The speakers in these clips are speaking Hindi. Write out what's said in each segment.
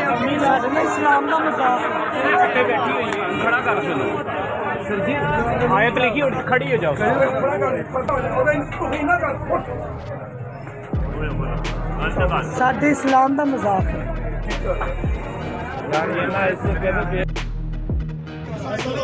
ਸਾਡੇ ਨਾਲ ਇਸਲਾਮ ਦਾ ਮਜ਼ਾਕ ਹੈ पे बैठी हुई है खड़ा कर सुनो सर जी आयत लिखी और खड़ी हो जाओ ਸਾਡੇ ਇਸਲਾਮ ਦਾ ਮਜ਼ਾਕ ਹੈ यार ये ना इससे कहते थे ਸਾਡੇ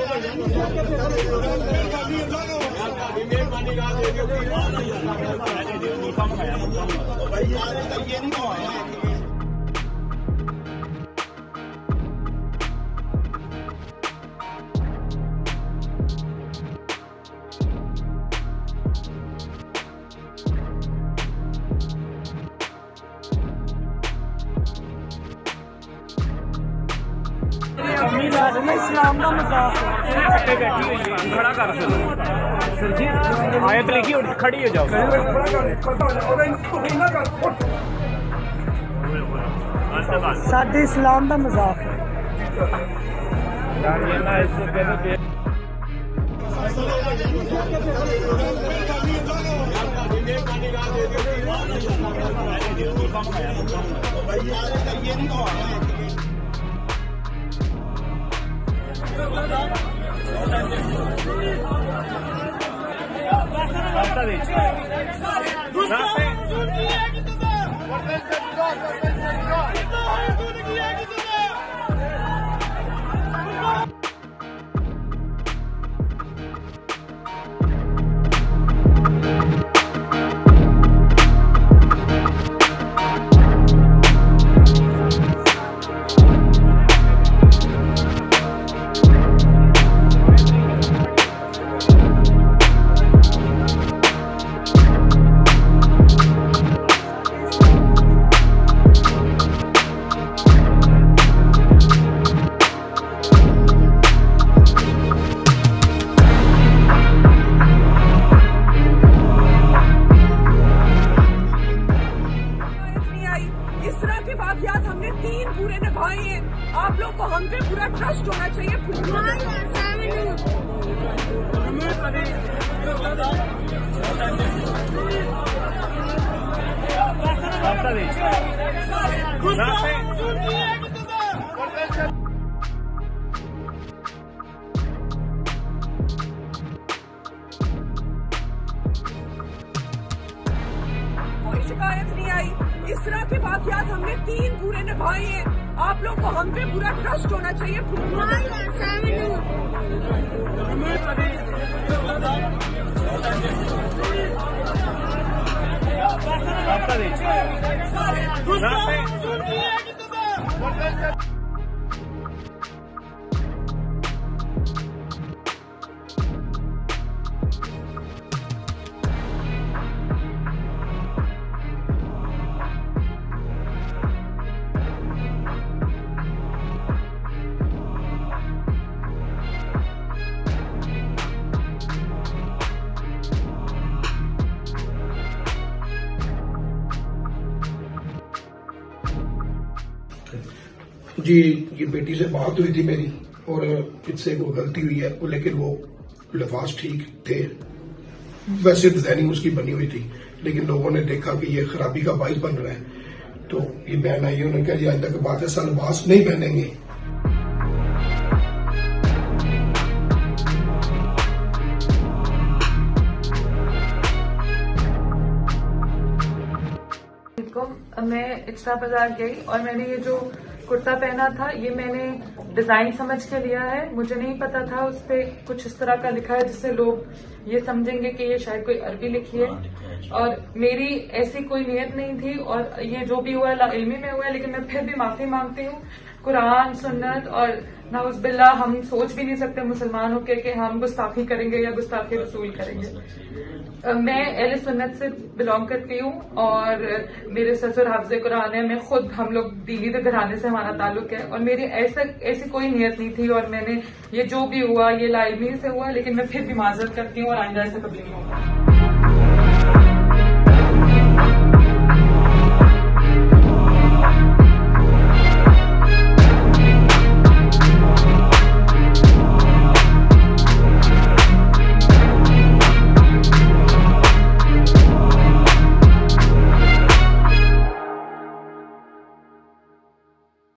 ਨਾਲ ਇਸਲਾਮ ਦਾ ਮਜ਼ਾਕ ਹੈ पे बैठी हुई है खड़ा कर सुनो सर जी आयत लिखी और खड़ी हो जाओ ਸਾਡੇ ਇਸਲਾਮ ਦਾ ਮਜ਼ਾਕ ਹੈ यार ये ना इससे कहते थे रास्ता दीजिए रास्ते नहीं तरह के वाकयात हमने तीन पूरे निभाए हैं आप लोग को हम पे पूरा ट्रस्ट होना चाहिए शिकायत नहीं आई। इस तरह के वाकयात हमने तीन पूरे निभाए हैं। आप लोग को हम पे पूरा ट्रस्ट होना चाहिए। जी, ये बेटी से बात हुई थी मेरी और इससे वो गलती हुई है, लेकिन वो लिफाज ठीक थे। वैसे डिज़ाइनिंग उसकी बनी हुई थी, लेकिन लोगों ने देखा कि ये खराबी का बाइस बन रहा है। तो ये बहन आई, उन्होंने कहा, जी आइंदा की बात है सा लिबास नहीं पहनेंगे। मैं एक्स्ट्रा बाज़ार गई और मैंने ये जो कुर्ता पहना था ये मैंने डिज़ाइन समझ के लिया है। मुझे नहीं पता था उस पर कुछ इस तरह का लिखा है जिससे लोग ये समझेंगे कि ये शायद कोई अरबी लिखी है। और मेरी ऐसी कोई नीयत नहीं थी और ये जो भी हुआ इलमी इल्मी में हुआ है लेकिन मैं फिर भी माफ़ी मांगती हूँ। कुरान, सुन्नत और नाउज बिल्ला हम सोच भी नहीं सकते मुसलमान होकर कि हम गुस्ताखी करेंगे या गुस्ताखी रसूल करेंगे। मैं एल सुन्नत से बिलोंग करती हूँ और मेरे ससुर हाफजे कुरान है, मैं खुद हम लोग दीनी के घराने से हमारा ताल्लुक है और मेरी ऐसा, ऐसी कोई नीयत नहीं थी और मैंने ये जो भी हुआ, ये लाइमी से हुआ, लेकिन मैं फिर भी माजरत करती हूँ और आइंदा ऐसा कभी नहीं होगा